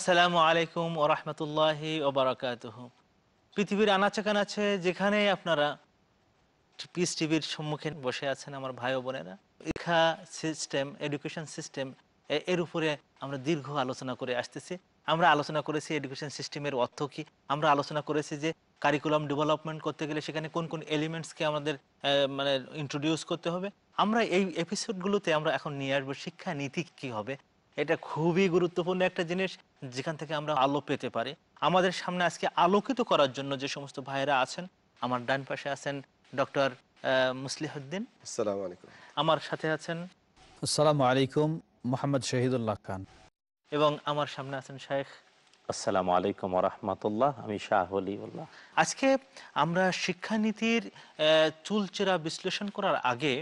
আসসালামু আলাইকুম ও রহমতুল্লাহি ওবরাকাত পৃথিবীর আনাচে কানাচে যেখানে আপনারা পিস টিভির সম্মুখে বসে আছেন আমার ভাই বোনেরা, শিক্ষা সিস্টেম এডুকেশন সিস্টেম এর উপরে আমরা দীর্ঘ আলোচনা করে আসতেছি। আমরা আলোচনা করেছি এডুকেশন সিস্টেমের অর্থ কী? আমরা আলোচনা করেছি যে কারিকুলাম ডেভেলপমেন্ট করতে গেলে সেখানে কোন কোন এলিমেন্টসকে আমাদের মানে ইন্ট্রোডিউস করতে হবে। আমরা এই এপিসোডগুলোতে আমরা এখন নিয়ে আসব শিক্ষা নীতি কি হবে এটা খুবই গুরুত্বপূর্ণ একটা জিনিস যেখান থেকে আমরা আলো পেতে পারি। আমাদের সামনে আজকে আলোকিত করার জন্য যে সমস্ত ভাইয়েরা আছেন আমার ডান পাশে আছেন ডক্টর মুসলিহদ্দিন। আসসালামু আলাইকুম। আমার সাথে আছেন আসসালামু আলাইকুম মোহাম্মদ শহীদুল্লাহ খান। এবং আমার সামনে আছেন শেখ আসসালামু আলাইকুম রহমতুল্লাহ আমি শাহ অলিউল্লাহ আজকে আমরা শিক্ষানীতির চুলচেরা বিশ্লেষণ করার আগে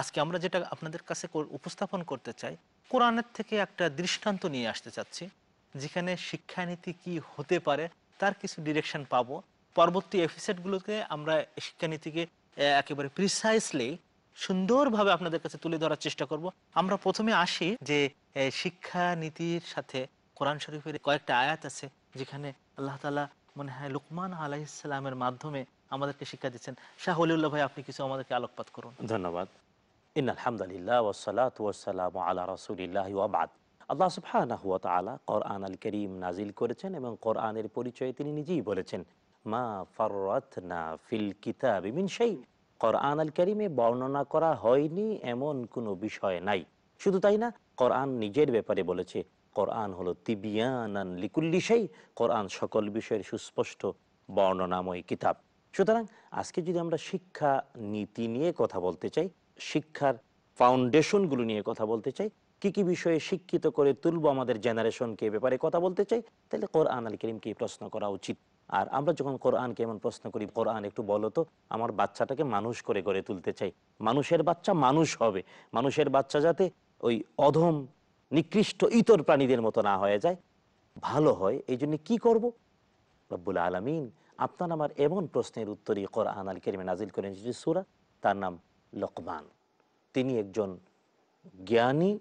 আজকে আমরা যেটা আপনাদের কাছে উপস্থাপন করতে চাই কোরআনের থেকে একটা দৃষ্টান্ত নিয়ে আসতে চাচ্ছি, যেখানে শিক্ষানীতি কি হতে পারে তার কিছু ডিরেকশন পাবো। পরবর্তী এপিসোডগুলোতে আমরা শিক্ষানীতিকে একেবারে প্রিসাইসলি সুন্দরভাবে আপনাদের কাছে তুলে ধরার চেষ্টা করব। আমরা প্রথমে আসি যে শিক্ষানীতির সাথে কোরআন শরীফের কয়েকটা আয়াত আছে, যেখানে আল্লাহ তালা মনে হয় লুকমান আলাইসালামের মাধ্যমে আমাদেরকে শিক্ষা দিচ্ছেন। শাহ অলিউল্লাহ ভাই, আপনি কিছু আমাদেরকে আলোকপাত করুন। ধন্যবাদ। নাজিল করেছেন এবং তিনি নিজেই বলেছেন। মা ফিল বর্ণনা করা হয়নি এমন কোনো বিষয় নাই। শুধু তাই না, কোরআন নিজের ব্যাপারে বলেছে, কোরআন হলো তিবিয়ানান লিকুল্লি কোরআন সকল বিষয়ের সুস্পষ্ট বর্ণনাময় কিতাব। সুতরাং আজকে যদি আমরা শিক্ষা নীতি নিয়ে কথা বলতে চাই শিক্ষার ফাউন্ডেশনগুলো নিয়ে কথা বলতে চাই। কি কি বিষয়ে শিক্ষিত করে তুলব আমাদের জেনারেশনকে ব্যাপারে কথা বলতে চাই, তাহলে কোরআন আল করিমকে প্রশ্ন করা উচিত। আর আমরা যখন কোরআনকে এমন প্রশ্ন করি, কোরআন একটু বলো তো, আমার বাচ্চাটাকে মানুষ করে গড়ে তুলতে চাই। মানুষের বাচ্চা মানুষ হবে। মানুষের বাচ্চা যাতে ওই অধম, নিকৃষ্ট ইতর প্রাণীদের মতো না হয়ে যায়। ভালো হয়, এই জন্য কী করব? রব্বুল আলমিন আপনার আমার এমন প্রশ্নের উত্তরই কোরআন আল কেরিমে নাজিল করেন। যে সুরা, তার নাম লোকমান। তিনি একজন জ্ঞানী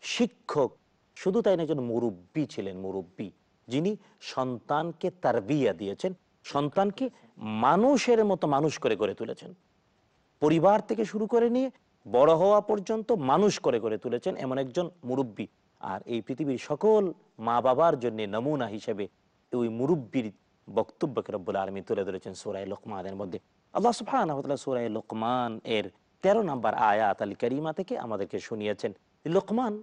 শিক্ষক। শুধু তাই একজন মুরব্বী ছিলেন, মুরব্বী। যিনি সন্তানকে তার বিয়া দিয়েছেন, সন্তানকে মানুষের মতো মানুষ করে গড়ে তুলেছেন। পরিবার থেকে শুরু করে নিয়ে বড় হওয়া পর্যন্ত মানুষ করে করে তুলেছেন এমন একজন মুরব্বী। আর এই পৃথিবীর সকল মা বাবার জন্য নমুনা হিসেবে ওই মুরব্বীর বক্তব্যকে রব্বুল আলমী তুলে ধরেছেন সুরাই লোকমানের মধ্যে। আল্লাহ সুফান সুরাই লোকমান এর তেরো নম্বর আয়াত আল করিমা থেকে আমাদেরকে শুনিয়েছেন। লোকমান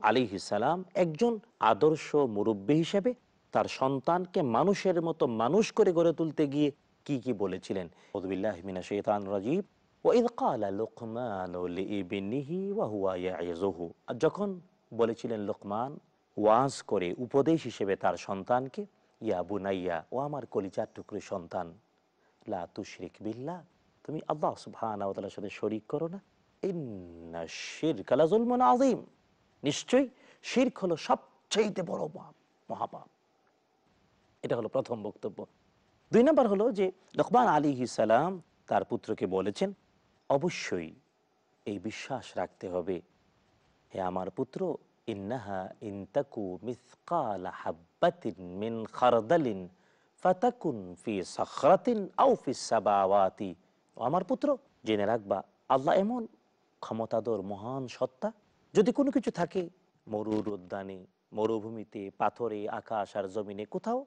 আলী সালাম একজন আদর্শ মুরব্বী হিসেবে তার সন্তানকে মানুষের মতো মানুষ করে গড়ে তুলতে গিয়ে কি কি বলেছিলেন? যখন বলেছিলেন, লোকমান, ওয়াজ করে উপদেশ হিসেবে তার সন্তানকে, ইয়া বুনাইয়া, ও আমার কলিজার টুকরো সন্তান, লা তুশরিক বিল্লাহ তুমি আল্লাহ তাআলার সাথে শরীক করো না। আযীম। নিশ্চয়ই শির্ক হলো সবচেয়ে বড় পাপ, মহাপাপ। এটা হলো প্রথম বক্তব্য। দুই নম্বর হলো যে, লকমান আলী সালাম তার পুত্রকে বলেছেন, অবশ্যই এই বিশ্বাস রাখতে হবে। হে আমার পুত্র, ইন্নাহা ইনতাকু মিসকাল হাব্বাতিন মিন খারদালিন ফি সাখরাতিন আমার পুত্র, জেনে রাখবা, আল্লাহ এমন ক্ষমতাধর, মহান সত্তা। যদি কোনো কিছু থাকে, মরুর উদ্যানে, মরুভূমিতে, পাথরে, আকাশ আর জমিনে, কোথাও,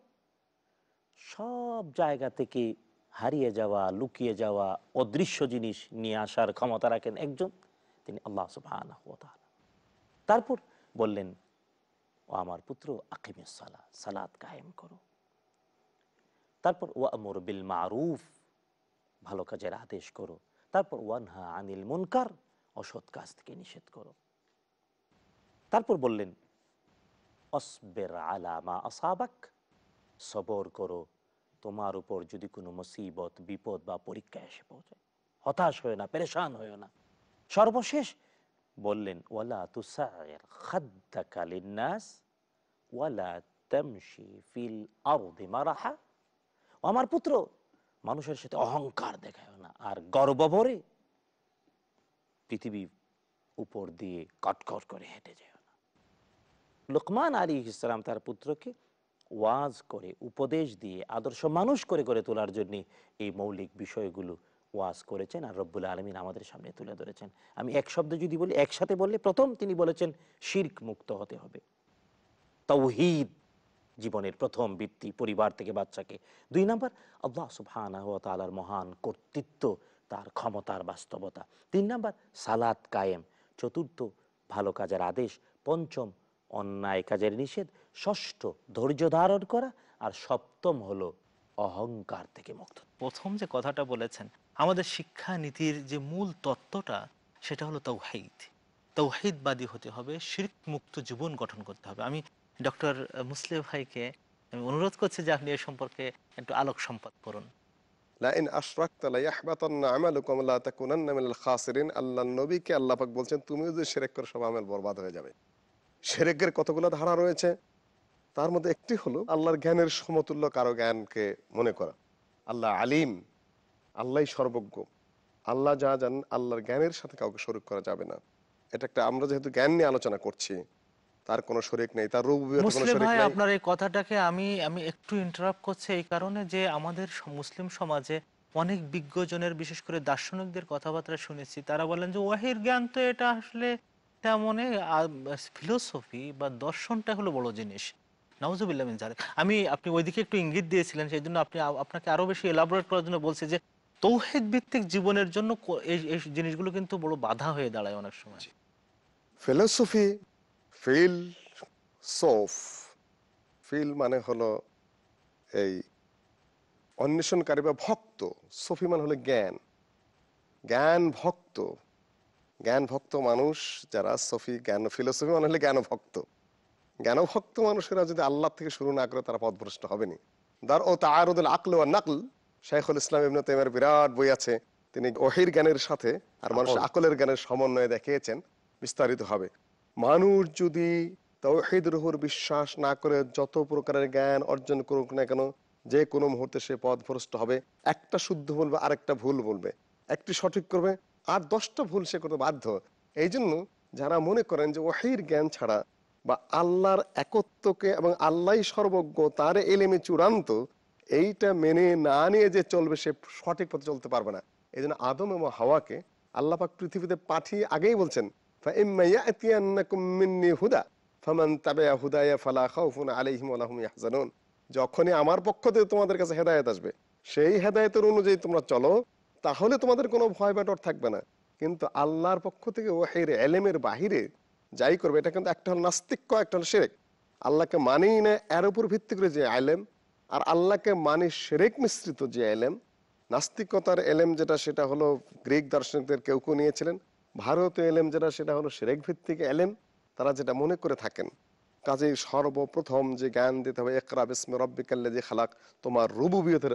সব জায়গা থেকে হারিয়ে যাওয়া, লুকিয়ে যাওয়া অদৃশ্য জিনিস নিয়ে আসার ক্ষমতা রাখেন একজন, তিনি আল্লাহ সুবহানাহু তারপর বললেন, ও আমার পুত্র আকিমের সালা সালাত কায়েম করো। তারপর ওয়ামুর বিল মারুফ। ভালো কাজের আদেশ করো। তারপর ওয়ানহা আনিল মুনকার, অসৎ কাজ থেকে নিষেধ করো। তারপর বললেন, অসবের আলামা আসাবাক, সবর করো। তোমার উপর যদি কোনো মুসিবত, বিপদ বা পরীক্ষা এসে পৌঁছায়, হতাশ হয়ে না, পেরেশান হয়ে না। সর্বশেষ বললেন, ওয়ালা তুসায়ের খাদ্দাকা লিন্নাস, ওয়ালা তামশি ফিল আরদি মারাহা। আমার পুত্র মানুষের সাথে অহংকার দেখায় না। আর গর্ব ভরে পৃথিবী উপর দিয়ে কটকট করে হেঁটে যায় না। লোকমান আলী ইসলাম তার পুত্রকে ওয়াজ করে, উপদেশ দিয়ে, আদর্শ মানুষ করে করে তোলার জন্য এই মৌলিক বিষয়গুলো ওয়াজ করেছেন আর রব্বুল আলমিন আমাদের সামনে তুলে ধরেছেন। আমি এক শব্দ যদি বলি, একসাথে বললে প্রথম তিনি বলেছেন, শির্ক মুক্ত হতে হবে। তৌহিদ জীবনের প্রথম বৃত্তি পরিবার থেকে বাচ্চাকে। দুই নাম্বার, আল্লাহ সুবহানাহু ওয়া তাআলার মহান কর্তৃত্ব, তার ক্ষমতার বাস্তবতা। তিন নাম্বার, সালাত কায়েম। চতুর্থ, ভালো কাজের আদেশ। পঞ্চম, অন্যায় কাজের নিষেধ। ষষ্ঠ, ধৈর্য ধারণ করা। আর সপ্তম হলো অহংকার থেকে মুক্ত। প্রথম যে কথাটা বলেছেন, আমাদের শিক্ষা নীতির যে মূল তত্ত্বটা, সেটা হলো তৌহাইদ তৌহিদবাদী হতে হবে শির্ক মুক্ত জীবন গঠন করতে হবে। আমি ডক্টর মুসলিম ভাইকে আমি অনুরোধ করছি যে আপনি এ সম্পর্কে একটু আলোক সম্পাদ করুন। লাইন নবীকে আল্লাহ বলছেন যদি বরবাদ হয়ে যাবে। ধারা রয়েছে? তার মধ্যে একটি হলো আল্লাহর জ্ঞানের সমতুল্য জ্ঞানকে মনে করা। আল্লাহ আলিম, আল্লাহই সর্বজ্ঞ। আল্লাহ যা জান আল্লাহর জ্ঞানের সাথে কাউকে শরিক করা যাবে না। এটা একটা আমরা যেহেতু জ্ঞান নিয়ে আলোচনা করছি তার কোনো শরিক নেই তার রূপ কোনো শরিক ভাই নেই। আপনার এই কথাটাকে আমি আমি একটু ইন্টারাপ্ট করছি এই কারণে যে আমাদের মুসলিম সমাজে অনেক বিজ্ঞজনের বিশেষ করে দার্শনিকদের কথাবার্তা শুনেছি। তারা বলেন যে ওয়াহির জ্ঞান তো এটা আসলে তেমন ফিলোসফি বা দর্শনটা হলো বড় জিনিস। নাউজুবিল্লাহ আমি আপনি ওইদিকে একটু ইঙ্গিত দিয়েছিলেন সেই জন্য আপনি আপনাকে আরও বেশি এলাবোরেট করার জন্য বলছি যে তৌহিদ ভিত্তিক জীবনের জন্য এই এই জিনিসগুলো কিন্তু বড় বাধা হয়ে দাঁড়ায় অনেক সময়। Philosophy feel সোফ। ফিল মানে হলো এই অন্বেষণকারী বা ভক্ত। সফি মানে হলো জ্ঞান। জ্ঞান ভক্ত। জ্ঞান ভক্ত মানুষ যারা সফি জ্ঞান ফিলোসফি মানে হলো জ্ঞান ভক্ত জ্ঞান মানুষেরা যদি আল্লাহ থেকে শুরু না করে তারা পথভ্রষ্ট হবেনি। দার ও তা তারুদুল আকল ও নাকল শাইখুল ইসলাম ইবনে তাইমের বিরাট বই আছে। তিনি ওহির জ্ঞানের সাথে আর মানুষ আকলের জ্ঞানের সমন্বয়ে দেখিয়েছেন বিস্তারিত হবে মানুষ যদি তৌহিদ রুহুর বিশ্বাস না করে যত প্রকারের জ্ঞান অর্জন করুক না কেন, যে কোনো মুহূর্তে সে পথভ্রষ্ট হবে। একটা শুদ্ধ বলবে, আরেকটা ভুল বলবে। একটি সঠিক করবে, আর দশটা ভুল সে করতে বাধ্য। এই জন্য যারা মনে করেন যে ওহির জ্ঞান ছাড়া বা আল্লাহর একত্বকে এবং আল্লাহই সর্বজ্ঞ, তার এলেমে চূড়ান্ত, এইটা মেনে না নিয়ে যে চলবে সে সঠিক পথে চলতে পারবে না। এই জন্য আদম এবং হাওয়াকে আল্লাহ পাক পৃথিবীতে পাঠিয়ে আগেই বলছেন হুদা ফালা খাউফুন যখনই আমার পক্ষ থেকে তোমাদের কাছে হেদায়ত আসবে, সেই হেদায়তের অনুযায়ী তোমরা চলো, তাহলে তোমাদের কোনো ভয় ব্যাটর থাকবে না। কিন্তু আল্লাহর পক্ষ থেকে ওহের এলেমের বাহিরে যাই করবে, এটা কিন্তু একটা হল নাস্তিক্য, একটা হল সেরেক আল্লাহকে মানেই না, এর উপর ভিত্তি করে যে আলেম, আর আল্লাহকে মানে সেরেক মিশ্রিত যে এলেম নাস্তিকতার এলেম যেটা, সেটা হলো গ্রিক দার্শনিকদের কেউ কেউ নিয়েছিলেন। ভারতীয় এলেম যেটা, সেটা হলো সেরেক ভিত্তিক এলেম। তারা যেটা মনে করে থাকেন, কাজেই সর্বপ্রথম যে জ্ঞান দিতে হবে একরা বিসমে যে খালাক, তোমার রুবুবিয়তের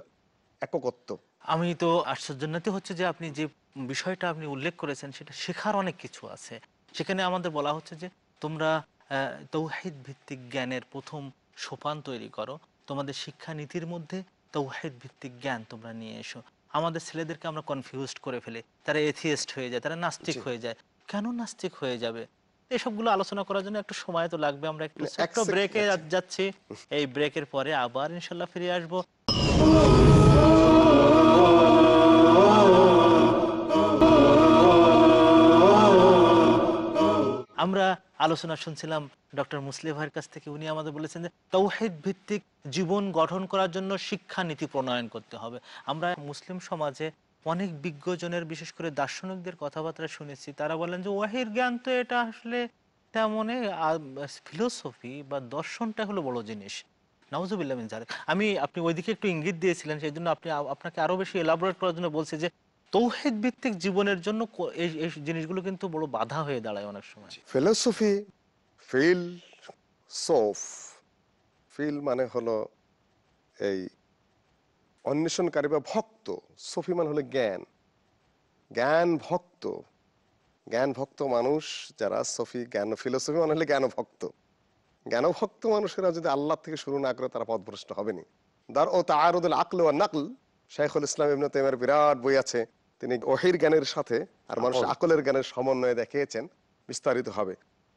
এককত্ব। আমি তো আশ্চর্যান্বিত হচ্ছে যে আপনি যে বিষয়টা আপনি উল্লেখ করেছেন, সেটা শেখার অনেক কিছু আছে। সেখানে আমাদের বলা হচ্ছে যে, তোমরা তৌহিদ ভিত্তিক জ্ঞানের প্রথম সোপান তৈরি করো। তোমাদের শিক্ষা নীতির মধ্যে তৌহিদ ভিত্তিক জ্ঞান তোমরা নিয়ে এসো। আমাদের ছেলেদেরকে আমরা কনফিউজ করে ফেলি। তারা এথিয়েস্ট হয়ে যায় তারা নাস্তিক হয়ে যায়। কেন নাস্তিক হয়ে যাবে? এসবগুলো আলোচনা করার জন্য একটু সময় তো লাগবে আমরা একটু ছোট্ট ব্রেকে যাচ্ছি। এই ব্রেকের পরে আবার ইনশাল্লাহ ফিরে আসব। আমরা আলোচনা শুনছিলাম ডক্টর মুসলিম ভাইয়ের কাছ থেকে। উনি আমাদের বলেছেন যে তৌহিদ ভিত্তিক জীবন গঠন করার জন্য শিক্ষা নীতি প্রণয়ন করতে হবে। আমরা মুসলিম সমাজে অনেক বিজ্ঞজনের, বিশেষ করে দার্শনিকদের কথাবার্তা শুনেছি। তারা বলেন যে ওয়াহির জ্ঞান তো এটা আসলে তেমন ফিলোসফি বা দর্শনটা হলো বড় জিনিস। নাউজুবিল্লাহ। আমি, আপনি ওইদিকে একটু ইঙ্গিত দিয়েছিলেন, সেই জন্য আপনি আপনাকে আরও বেশি এলাবোরেট করার জন্য বলছি যে তৌহিদ ভিত্তিক জীবনের জন্য এই জিনিসগুলো কিন্তু বড় বাধা হয়ে দাঁড়ায় অনেক সময়। ফিলোসফি, ফিল সোফ, ফিল মানে হলো এই অন্বেষণকারী বা ভক্ত। সফি মানে হলো জ্ঞান। জ্ঞান ভক্ত। জ্ঞান ভক্ত মানুষ যারা সফি, জ্ঞান ফিলোসফি মানে হলে জ্ঞান ভক্ত জ্ঞান ভক্ত মানুষেরা যদি আল্লাহ থেকে শুরু না করে, তারা পথভ্রষ্ট হবেনি। দার ও তা তারুদুল আকল ও নাকল। শাইখুল ইসলাম ইবনে তাইমের বিরাট বই আছে। তিনি ওহির জ্ঞানের সাথে আর মানুষ আকলের জ্ঞানের সমন্বয়ে দেখিয়েছেন বিস্তারিত হবে।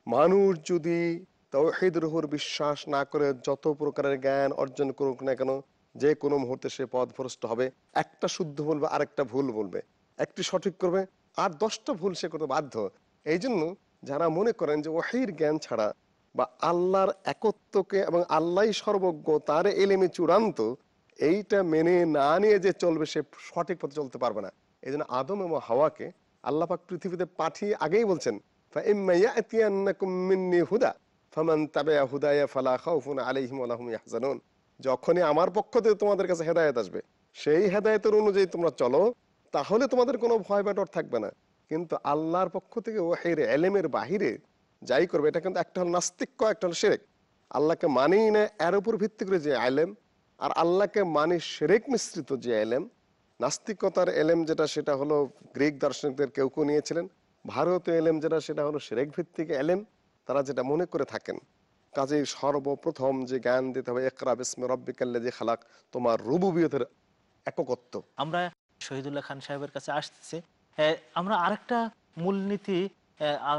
মানুষ যদি তৌহিদের উপর বিশ্বাস না করে যত প্রকারের জ্ঞান অর্জন করুক না কেন যে কোনো মুহূর্তে সে পথভ্রষ্ট হবে। একটা শুদ্ধ বলবে আরেকটা ভুল বলবে। একটি সঠিক করবে আর দশটা ভুল সে করতে বাধ্য। এই জন্য যারা মনে করেন যে ওহির জ্ঞান ছাড়া বা আল্লাহর একত্বকে এবং আল্লাহ সর্বজ্ঞ তার এলেমে চূড়ান্ত এইটা মেনে না নিয়ে যে চলবে সে সঠিক পথে চলতে পারবে না। এই জন্য আদম এবং হাওয়াকে আল্লাপাক পৃথিবীতে পাঠিয়ে আগেই বলছেন যখনই আমার পক্ষ থেকে তোমাদের কাছে হেদায়ত আসবে, সেই হেদায়তের অনুযায়ী তোমরা চলো, তাহলে তোমাদের কোনো ভয় ব্যাটর থাকবে না। কিন্তু আল্লাহর পক্ষ থেকে ওহের এলেমের বাহিরে যাই করবে, এটা কিন্তু একটা হল নাস্তিক্য, একটা হল সেরেক আল্লাহকে মানেই না এর উপর ভিত্তি করে যে আলেম, আর আল্লাহকে মানে সেরেক মিশ্রিত যে আলেম নাস্তিকতার এলেম যেটা, সেটা হলো গ্রিক দার্শনিকদের কেউ কেউ নিয়েছিলেন। ভারতীয় এলেম যেটা, সেটা হলো সেরেক ভিত্তিক এলেম। তারা যেটা মনে করে থাকেন, কাজেই সর্বপ্রথম যে জ্ঞান দিতে হবে একরা বিসমে রব্বিকাল্লে যে খালাক, তোমার রুবুবিয়তের এককত্ব। আমরা শহীদুল্লাহ খান সাহেবের কাছে আসতেছি। আমরা আরেকটা মূলনীতি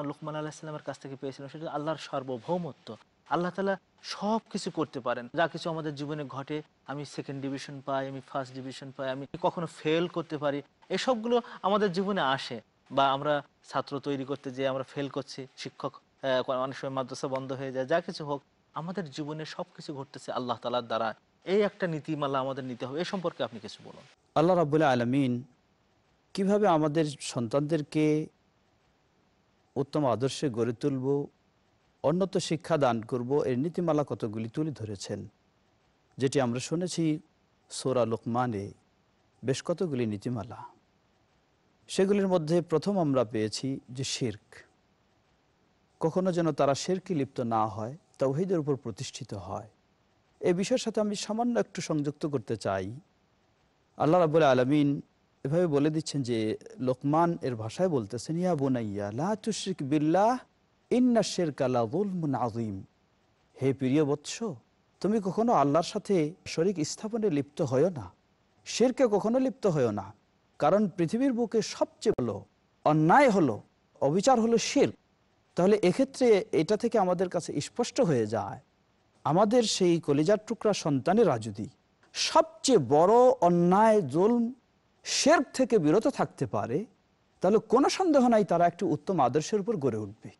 লুকমান আলাহিসাল্লামের কাছ থেকে পেয়েছিলাম, সেটা আল্লাহর সার্বভৌমত্ব। আল্লাহ তালা সব কিছু করতে পারেন। যা কিছু আমাদের জীবনে ঘটে, আমি সেকেন্ড ডিভিশন পাই, আমি ফার্স্ট ডিভিশন পাই, আমি কখনো ফেল করতে পারি, এসবগুলো আমাদের জীবনে আসে। বা আমরা ছাত্র তৈরি করতে যে আমরা ফেল করছি, শিক্ষক অনেক সময় মাদ্রাসা বন্ধ হয়ে যায়, যা কিছু হোক, আমাদের জীবনে সব কিছু ঘটতেছে আল্লাহ তালার দ্বারা। এই একটা নীতিমালা আমাদের নিতে হবে, এ সম্পর্কে আপনি কিছু বলুন। আল্লাহ রাবুল্লাহ আলমিন কীভাবে আমাদের সন্তানদেরকে উত্তম আদর্শে গড়ে তুলব উন্নত শিক্ষা দান করব এর নীতিমালা কতগুলি তুলে ধরেছেন। যেটি আমরা শুনেছি, সোরা লোকমানে বেশ কতগুলি নীতিমালা। সেগুলির মধ্যে প্রথম আমরা পেয়েছি যে শির্ক। কখনো যেন তারা শেরকি লিপ্ত না হয় তৌহিদের উপর প্রতিষ্ঠিত হয়। এ বিষয়ের সাথে আমি সামান্য একটু সংযুক্ত করতে চাই। আল্লাহ রাবুল আলমিন এভাবে বলে দিচ্ছেন যে, লোকমান এর ভাষায় বলতেছেন, ইয়া বোনাইয়া, লা তুশরিক বিল্লাহ ইন্না শেরকা লাযুলমুন আযীম। হে প্রিয় বৎস, তুমি কখনো আল্লাহর সাথে শরিক স্থাপনে লিপ্ত হয়েও না, শেরকে কখনো লিপ্ত হয়েও না, কারণ পৃথিবীর বুকে সবচেয়ে বলো অন্যায় হলো, অবিচার হলো শের। তাহলে এক্ষেত্রে এটা থেকে আমাদের কাছে স্পষ্ট হয়ে যায়, আমাদের সেই কলিজার টুকরা সন্তানেরা যদি সবচেয়ে বড় অন্যায়, জুলম, শের থেকে বিরত থাকতে পারে, তাহলে কোনো সন্দেহ নাই তারা একটি উত্তম আদর্শের উপর গড়ে উঠবে।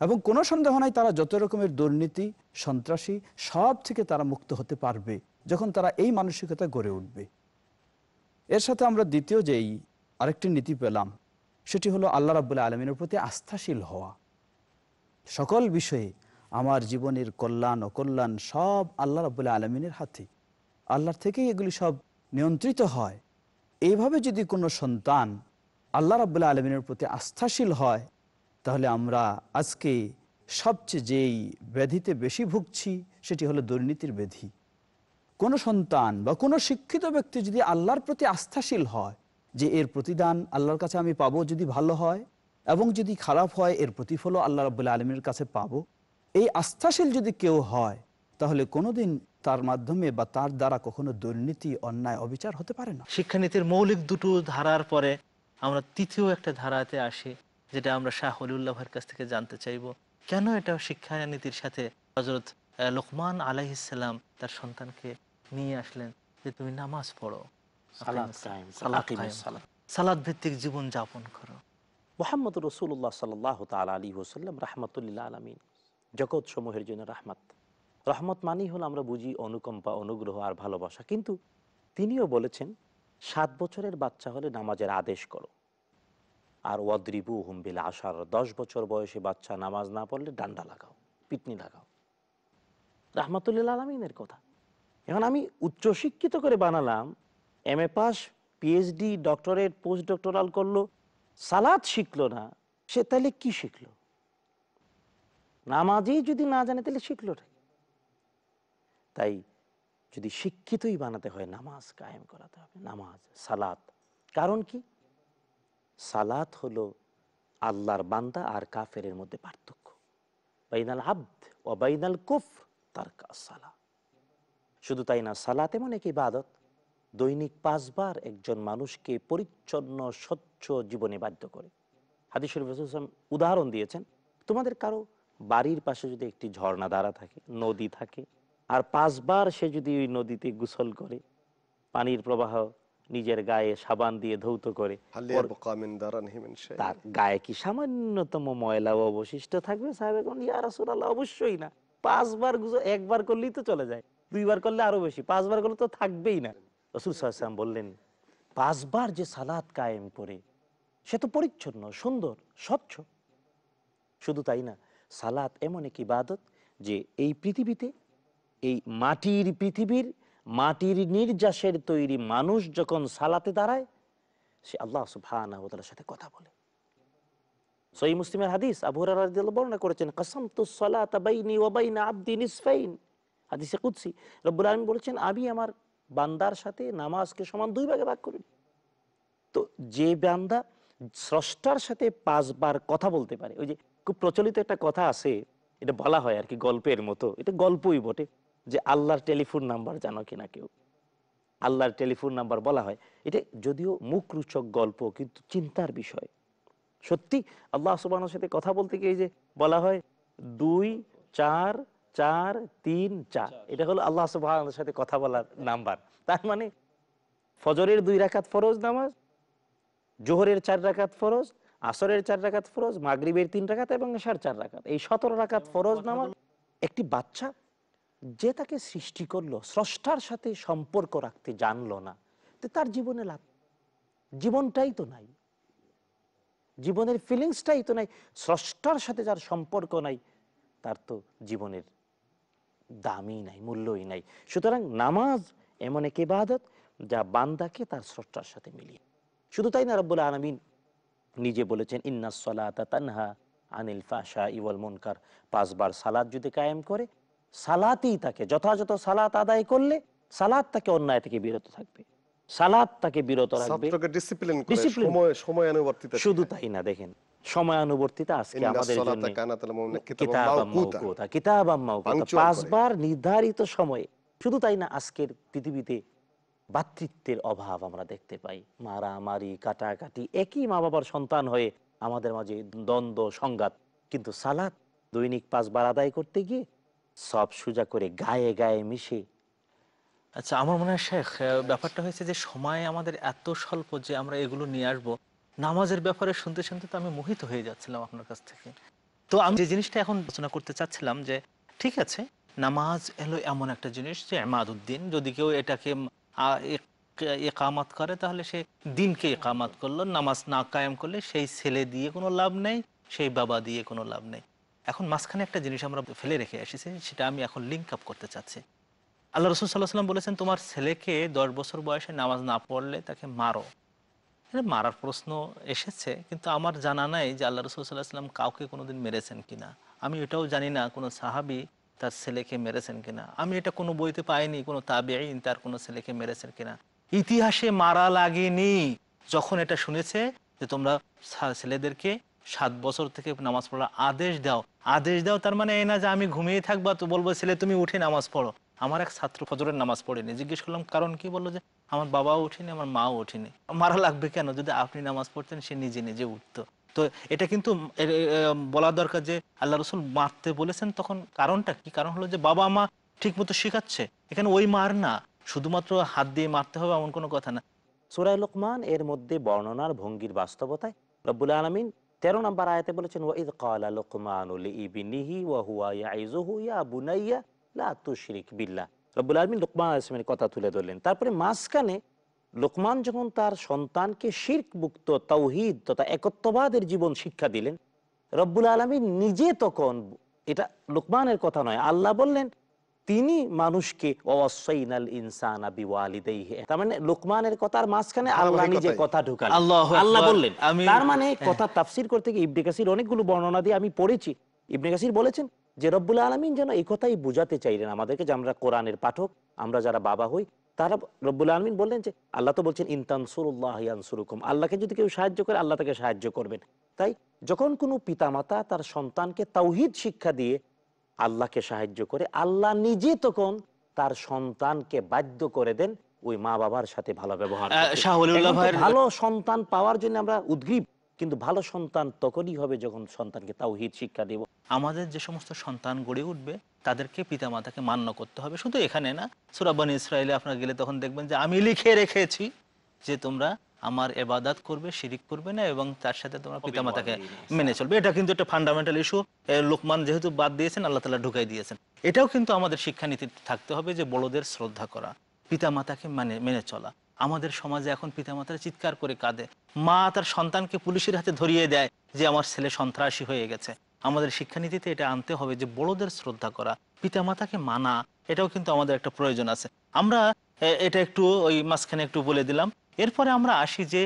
এবং কোনো সন্দেহ নাই, তারা যত রকমের দুর্নীতি, সন্ত্রাসী, সব থেকে তারা মুক্ত হতে পারবে যখন তারা এই মানসিকতা গড়ে উঠবে। এর সাথে আমরা দ্বিতীয় যেই আরেকটি নীতি পেলাম, সেটি হলো আল্লাহ রাবুল্লাহ আলমিনের প্রতি আস্থাশীল হওয়া। সকল বিষয়ে আমার জীবনের কল্যাণ, অকল্যাণ সব আল্লাহ রাবুল্লাহ আলমিনের হাতে। আল্লাহর থেকেই এগুলি সব নিয়ন্ত্রিত হয়। এইভাবে যদি কোনো সন্তান আল্লাহ রাবুল্লাহ আলমিনের প্রতি আস্থাশীল হয় তাহলে আমরা আজকে সবচেয়ে যেই ব্যাধিতে বেশি ভুগছি, সেটি হলো দুর্নীতির ব্যাধি। কোনো সন্তান বা কোনো শিক্ষিত ব্যক্তি যদি আল্লাহর প্রতি আস্থাশীল হয়, যে এর প্রতিদান আল্লাহর কাছে আমি পাবো যদি ভালো হয়, এবং যদি খারাপ হয়, এর প্রতিফলও আল্লাহ রাবুল্লাহ আলমীর কাছে পাবো, এই আস্থাশীল যদি কেউ হয়, তাহলে কোনোদিন তার মাধ্যমে বা তার দ্বারা কখনো দুর্নীতি, অন্যায়, অবিচার হতে পারে না। শিক্ষানীতির মৌলিক দুটো ধারার পরে আমরা তৃতীয় একটা ধারাতে আসি। যেটা আমরা শাহ অলিউল্লাহের কাছ থেকে জানতে চাইব। কেন এটা শিক্ষানীতির সাথে হজরত লোকমান আলাইহিসাল্লাম তার সন্তানকে নিয়ে আসলেন যে তুমি নামাজ পড়ো। সালাত ভিত্তিক জীবন যাপন করো। মোহাম্মদ রসুল্লাহ সাল্লাহ তাল আলী হোসাল্লাম রাহমাতুল্লাহ আলমিন জগৎ সমূহের জন্য রাহমাত। রহমত মানেই হলো আমরা বুঝি অনুকম্পা অনুগ্রহ আর ভালোবাসা। কিন্তু তিনিও বলেছেন সাত বছরের বাচ্চা হলে নামাজের আদেশ করো। আর ওয়াদ্রিবু হুমবিল আশার দশ বছর বয়সে বাচ্চা নামাজ না পড়লে ডান্ডা লাগাও, পিটনি লাগাও। রাহমাতুল্লাহ আলমিনের কথা। এখন আমি উচ্চশিক্ষিত করে বানালাম, M A pass PhD, doctorate post doctoral করল, সালাদ শিখলো না, সে তাহলে কি শিখলো? নামাজই যদি না জানে তাহলে শিখলো তাই যদি শিক্ষিতই বানাতে হয়, নামাজ কায়েম করাতে হবে, নামাজ সালাত কারণ কি? সালাত হলো আল্লাহর বান্দা আর কাফেরের মধ্যে পার্থক্য। বাইনাল আব্দ ও বাইনাল কুফ তার সালা শুধু তাই না, সালাত এমন এক ইবাদত। দৈনিক পাঁচবার একজন মানুষকে পরিচ্ছন্ন, স্বচ্ছ জীবনে বাধ্য করে। হাদিস ওয়াসাল্লাম উদাহরণ দিয়েছেন, তোমাদের কারও বাড়ির পাশে যদি একটি ঝর্ণা দ্বারা থাকে, নদী থাকে, আর পাঁচবার সে যদি ওই নদীতে গোসল করে, পানির প্রবাহ নিজের গায়ে সাবান দিয়ে ধৌত করে? তার গায়ে কি সামান্যতম ময়লা অবশিষ্ট থাকবে? সাহেব ইয়া রাসূলুল্লাহ অবশ্যই না। পাঁচবার একবার করলেই তো চলে যায়। দুইবার করলে আরও বেশি পাঁচবার করলে তো থাকবেই না। রসুল সাল্লাম বললেন পাঁচবার যে সালাদ কায়েম করে সে তো পরিচ্ছন্ন সুন্দর স্বচ্ছ। শুধু তাই না সালাত এমন এক ইবাদত যে এই পৃথিবীতে এই মাটির পৃথিবীর মাটির নির্যাসের তৈরি মানুষ যখন সালাতে দাঁড়ায়, সে আল্লাহ তাআলার সাথে কথা বলে। সই মুসলিমের হাদিস, আবু বর্ণনা করেছেন কসম নিসফাইন। হাদিসে কুদসি, রব্বুল আলামিন বলেছেন, আমি আমার বান্দার সাথে নামাজকে সমান দুই ভাগে ভাগ করি তো যে বান্দা স্রষ্টার সাথে পাঁচবার কথা বলতে পারে, ওই যে খুব প্রচলিত একটা কথা আছে, এটা বলা হয় আর কি, গল্পের মতো, এটা গল্পই বটে। যে আল্লাহর টেলিফোন নাম্বার জানো কিনা কেউ? আল্লাহর টেলিফোন নাম্বার বলা হয়। এটা যদিও মুখরোচক গল্প, কিন্তু চিন্তার বিষয়। সত্যি? আল্লাহ সুবাহর সাথে কথা বলতে গিয়ে যে বলা হয়, দুই, চার চার, তিন, চার। এটা হলো আল্লাহ সুবাহর সাথে কথা বলার নাম্বার। তার মানে ফজরের দুই রাকাত ফরজ নামাজ, জোহরের চার রাকাত ফরজ, আসরের চার রাকাত ফরজ, মাগরিবের তিন রাকাত এবং এশার চার রাকাত। এই সতেরো রাকাত ফরজ নামাজ, একটি বাচ্চা যে তাকে সৃষ্টি করল, স্রষ্টার সাথে সম্পর্ক রাখতে জানলো না, তো তার জীবনে লাভ? জীবনটাই তো নাই। জীবনের ফিলিংসটাই তো নাই। স্রষ্টার সাথে যার সম্পর্ক নাই, তার তো জীবনের দামই নাই, মূল্যই নাই। সুতরাং নামাজ এমন এক ইবাদত, যা বান্দাকে তার স্রষ্টার সাথে মিলিয়ে। শুধু তাই না, রব্বুল আলমিন নিজে বলেছেন ইন্না তানহা আনিল ফাশা ইওয়াল মুনকার। পাঁচবার সালাদ যদি কায়েম করে সালাতেই তাকে যথাযথ সালাত আদায় করলে সালাত তাকে অন্যায় থেকে বিরত থাকবে। সালাত তাকে বিরত রাখবে। শুধু তাই না দেখেন সময়ানুবর্তিতা আজকে আমাদের জন্য। পাঁচবার নির্ধারিত সময়ে শুধু তাই না আজকের পৃথিবীতে ভাতৃত্বের অভাব আমরা দেখতে পাই। মারামারি কাটাকাটি একই মা বাবার সন্তান হয়ে আমাদের মাঝে দ্বন্দ্ব সংঘাত। কিন্তু সালাত দৈনিক পাঁচবার আদায় করতে গিয়ে সব সুজা করে গায়ে গায়ে মিশে। আচ্ছা আমার মনে হয় শেখ ব্যাপারটা হয়েছে যে সময় আমাদের এত স্বল্প যে আমরা এগুলো নিয়ে আসব, নামাজের ব্যাপারে শুনতে শুনতে তো আমি মোহিত হয়ে যাচ্ছিলাম আপনার কাছ থেকে। তো আমি যে জিনিসটা এখন আলোচনা করতে চাচ্ছিলাম যে, ঠিক আছে, নামাজ এলো এমন একটা জিনিস যে এমাদুদ্দিন যদি কেউ এটাকে একামাত করে, তাহলে সে দিনকে একামাত করল, নামাজ না কায়েম করলে সেই ছেলে দিয়ে কোনো লাভ নেই, সেই বাবা দিয়ে কোনো লাভ নেই। এখন মাঝখানে একটা জিনিস আমরা ফেলে রেখে এসেছি, সেটা আমি এখন লিঙ্ক আপ করতে চাচ্ছি। আল্লাহ রসুল সাল্লাহ সাল্লাম বলেছেন, তোমার ছেলেকে দশ বছর বয়সে নামাজ না পড়লে তাকে মারো। মারার প্রশ্ন এসেছে, কিন্তু আমার জানা নাই যে আল্লাহ রসুল সাল্লাহ সাল্লাম কাউকে কোনোদিন মেরেছেন কিনা। আমি এটাও জানি না কোনো সাহাবি তার ছেলেকে মেরেছেন কিনা। আমি এটা কোনো বইতে পাইনি, কোনো তাবেইন তার কোনো ছেলেকে মেরেছেন কিনা। ইতিহাসে মারা লাগেনি। যখন এটা শুনেছে যে তোমরা ছেলেদেরকে সাত বছর থেকে নামাজ পড়ার আদেশ দাও। আদেশ দাও তার মানে এই না যে আমি ঘুমিয়ে থাকবা, তো বলব, ছেলে, তুমি উঠে নামাজ পড়ো। আমার এক ছাত্র ফজরের নামাজ পড়েনি। জিজ্ঞেস করলাম, কারণ কি? বলল যে, আমার বাবাও উঠিনি, আমার মাও উঠিনি। মারা লাগবে কেন? যদি আপনি নামাজ পড়তেন, সে নিজে নিজে উঠতো। তো এটা কিন্তু বলা দরকার যে, আল্লাহ রসুল মারতে বলেছেন তখন কারণটা কি? কারণ হলো যে, বাবা মা ঠিক মতো শেখাচ্ছে। এখানে ওই মার না। শুধুমাত্র হাত দিয়ে মারতে হবে এমন কোনো কথা না। সুরায় লোকমান এর মধ্যে বর্ণনার ভঙ্গির বাস্তবতায় রব্বুল আলমিন তেরো নম্বর আয়াতে বলেছেন ওয়াইদ ক্বালা লুকমানু লিইবনিহি ওয়া হুয়া ইয়াইযুহু ইয়া বুনাইয়া লা তুশরিক বিল্লাহ রব্বুল আলমিন লোকমান আলাইহিস সালামের কথা তুলে ধরলেন তারপরে মাঝখানে লোকমান যখন তার সন্তানকে শির্ক মুক্ত তৌহিদ তথা একত্ববাদের জীবন শিক্ষা দিলেন রব্বুল আলমী নিজে তখন এটা লোকমানের কথা নয় আল্লাহ বললেন তিনি মানুষকে অবশ্যইনাল ইনসানা বিওয়ালিদাইহি তার মানে লোকমানের কথার মাঝখানে আল্লাহ নিজে কথা ঢুকালেন। আল্লাহ বললেন তার মানে কথা তাফসির করতে গিয়ে ইবনে কাসির অনেকগুলো বর্ণনা দিয়ে আমি পড়েছি। ইবনে কাসির বলেছেন যে রব্বুল আলমিন যেন এই কথাই বুঝাতে চাইলেন আমাদেরকে যে আমরা কোরআনের পাঠক আমরা যারা বাবা হই তারা রব্বুল আলমিন বললেন যে আল্লাহ তো বলছেন ইনতানসুরুল্লাহানসুরুকুম আল্লাহকে যদি কেউ সাহায্য করে আল্লাহ তাকে সাহায্য করবেন। তাই যখন কোনো পিতামাতা তার সন্তানকে তাওহিদ শিক্ষা দিয়ে আল্লাহকে সাহায্য করে। আল্লাহ নিজে তখন তার সন্তানকে বাধ্য করে দেন ওই মা বাবার সাথে ভালো ব্যবহার ভালো সন্তান পাওয়ার জন্য আমরা উদ্গ্রীব কিন্তু ভালো সন্তান তখনই হবে যখন সন্তানকে তাও তাওহিদ শিক্ষা দেব। আমাদের যে সমস্ত সন্তান গড়ে উঠবে তাদেরকে পিতামাতাকে মান্য করতে হবে। শুধু এখানে না সুরাবান ইসরায়েলে আপনারা গেলে তখন দেখবেন যে আমি লিখে রেখেছি যে তোমরা আমার এবাদাত করবে শিরিক করবে না এবং তার সাথে তোমরা পিতামাতাকে মেনে চলবে। এটা কিন্তু একটা ফান্ডামেন্টাল ইস্যু লোকমান যেহেতু বাদ দিয়েছেন আল্লাহ তালা ঢুকাই দিয়েছেন। এটাও কিন্তু আমাদের শিক্ষানীতি থাকতে হবে যে বড়দের শ্রদ্ধা করা পিতামাতাকে মানে মেনে চলা। আমাদের সমাজে এখন পিতামাতারা চিৎকার করে কাঁদে। মা তার সন্তানকে পুলিশের হাতে ধরিয়ে দেয় যে আমার ছেলে সন্ত্রাসী হয়ে গেছে। আমাদের শিক্ষানীতিতে এটা আনতে হবে যে বড়দের শ্রদ্ধা করা পিতামাতাকে মানা এটাও কিন্তু আমাদের একটা প্রয়োজন আছে। আমরা এটা একটু ওই মাঝখানে একটু বলে দিলাম। এরপরে আমরা আসি যে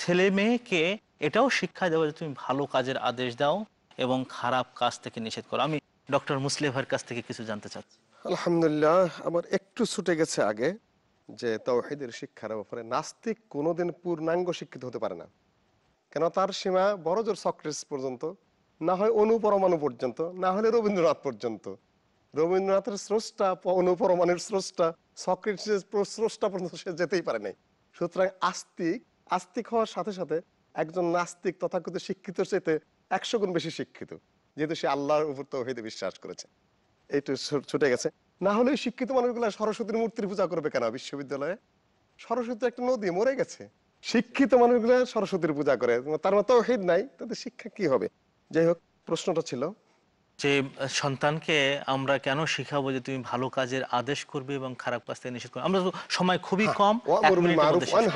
ছেলে মেয়েকে এটাও শিক্ষা দেওয়া যে তুমি ভালো কাজের আদেশ দাও এবং খারাপ কাজ থেকে নিষেধ করো। আমি ডক্টর মুসলিভার কাছ থেকে কিছু জানতে চাচ্ছি। আলহামদুলিল্লাহ, আমার একটু ছুটে গেছে আগে যে তাওহিদের শিক্ষার ব্যাপারে। নাস্তিক কোনোদিন পূর্ণাঙ্গ শিক্ষিত হতে পারে না। কেন তার সীমা বড় জোর সক্রেটিস পর্যন্ত, না হয় অনুপরমাণু পর্যন্ত, না হলে রবীন্দ্রনাথ পর্যন্ত। রবীন্দ্রনাথের স্রষ্টা, অনুপরমাণুর স্রষ্টা, সক্রেটিসের স্রষ্টা পর্যন্ত সে যেতেই পারে নাই। সুতরাং আস্তিক আস্তিক হওয়ার সাথে সাথে একজন নাস্তিক তথাকথিত শিক্ষিত চাইতে একশো গুণ বেশি শিক্ষিত, যেহেতু সে আল্লাহর উপর তৌহিদে বিশ্বাস করেছে। একটু ছু- ছুটে গেছে। না হলে শিক্ষিত মানুষগুলো সরস্বতীর মূর্তির পূজা করবে কেন বিশ্ববিদ্যালয়ে? সরস্বতী একটা নদী মরে গেছে। শিক্ষিত মানুষগুলো সরস্বতীর পূজা করে, তার মতো হিড নাই, তাদের শিক্ষা কি হবে? যাই হোক, প্রশ্নটা ছিল যে সন্তানকে আমরা কেন শিখাবো যে তুমি ভালো কাজের আদেশ করবে এবং খারাপ কাজ থেকে নিষেধ করবে? আমরা তো সময় খুবই কম।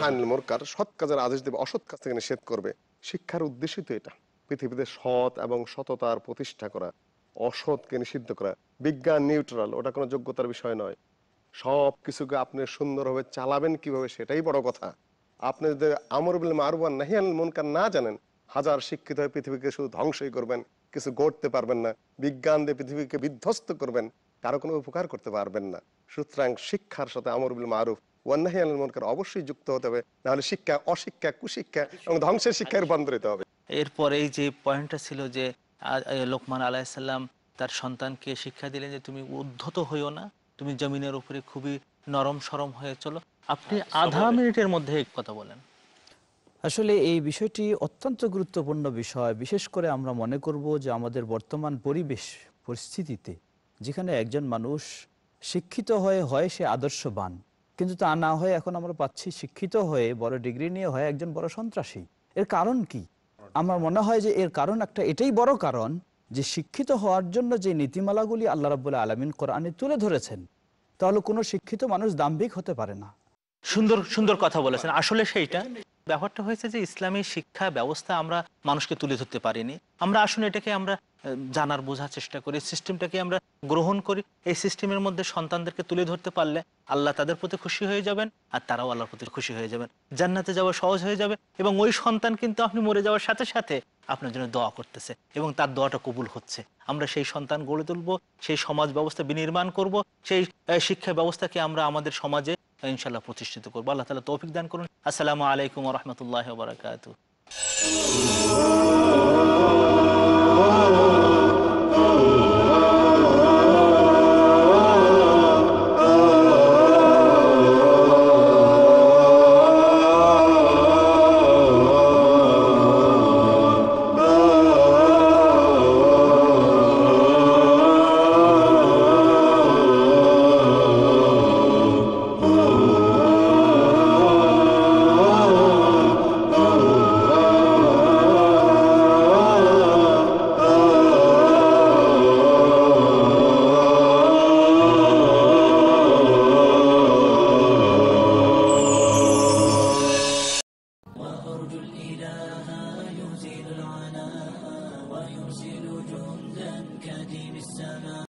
হানিল মুনকার সৎ কাজের আদেশ দেবে অসৎ কাজ থেকে নিষেধ করবে। শিক্ষার উদ্দেশ্যই তো এটা। পৃথিবীতে সৎ এবং সততার প্রতিষ্ঠা করা অসৎকে নিষিদ্ধ করা বিজ্ঞান নিউট্রাল ওটা কোনো যোগ্যতার বিষয় নয়। সব কিছুকে আপনি সুন্দরভাবে চালাবেন কীভাবে সেটাই বড় কথা। আপনি যদি আমর বিল মারুবান নাহিয়াল মুনকার না জানেন হাজার শিক্ষিত হয়ে পৃথিবীকে শুধু ধ্বংসই করবেন। কিছু গড়তে পারবেন না বিজ্ঞান দিয়ে পৃথিবীকে বিধ্বস্ত করবেন কারও কোনো উপকার করতে পারবেন না। সুতরাং শিক্ষার সাথে আমর বিল মারুফ মুনকার অবশ্যই যুক্ত হতে হবে নাহলে শিক্ষা অশিক্ষা কুশিক্ষা এবং ধ্বংসের শিক্ষায় রূপান্তরিত হবে। এরপরে এই যে পয়েন্টটা ছিল যে লোকমান আলাহিসাল্লাম তার সন্তানকে শিক্ষা দিলেন যে তুমি উদ্ধত হইও না তুমি জমিনের উপরে খুবই নরম সরম হয়ে চলো। আপনি আধা মিনিটের মধ্যে এক কথা বলেন। আসলে এই বিষয়টি অত্যন্ত গুরুত্বপূর্ণ বিষয়। বিশেষ করে আমরা মনে করব যে আমাদের বর্তমান পরিবেশ পরিস্থিতিতে, যেখানে একজন মানুষ শিক্ষিত হয়ে, হয় সে আদর্শবান। কিন্তু তা না হয়ে এখন আমরা পাচ্ছি শিক্ষিত হয়ে, বড় ডিগ্রি নিয়ে হয় একজন বড় সন্ত্রাসী। এর কারণ কি? আমার মনে হয় যে এর কারণ একটা এটাই বড় কারণ যে শিক্ষিত হওয়ার জন্য যে নীতিমালাগুলি আল্লাহ রাবুল্লাহ আলমিন কোরআনে তুলে ধরেছেন, তাহলে কোনো শিক্ষিত মানুষ দাম্ভিক হতে পারে না। সুন্দর সুন্দর কথা বলেছেন। আসলে সেইটা ব্যাপারটা হয়েছে যে ইসলামী শিক্ষা ব্যবস্থা আমরা মানুষকে তুলে ধরতে পারিনি। আমরা আসলে এটাকে আমরা জানার, বোঝার চেষ্টা করি। সিস্টেমটাকে আমরা গ্রহণ করি। এই সিস্টেমের মধ্যে সন্তানদেরকে তুলে ধরতে পারলে আল্লাহ তাদের প্রতি খুশি হয়ে যাবেন আর তারাও আল্লাহর প্রতি খুশি হয়ে যাবেন। জান্নাতে যাওয়া সহজ হয়ে যাবে এবং ওই সন্তান কিন্তু আপনি মরে যাওয়ার সাথে সাথে আপনার জন্য দোয়া করতেছে এবং তার দোয়াটা কবুল হচ্ছে। আমরা সেই সন্তান গড়ে তুলবো, সেই সমাজ ব্যবস্থা বিনির্মাণ করব, সেই শিক্ষা ব্যবস্থাকে আমরা আমাদের সমাজে ইনশাল্লাহ প্রতিষ্ঠিত করব। আল্লাহ তালা তৌফিক দান করুন। আসসালামু আলাইকুম রহমতুল্লাহ বারকাত